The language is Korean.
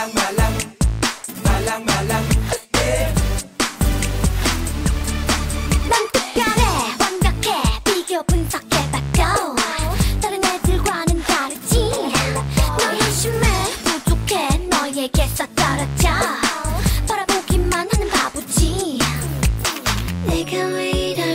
말랑말랑 말랑말랑 예. 난 특별해 완벽해. 비교 분석해봐도 다른 애들과는 다르지. 너무 심해 부족해. 너에게서 떨어져. 바라보기만 하는 바보지. 내가 왜 이래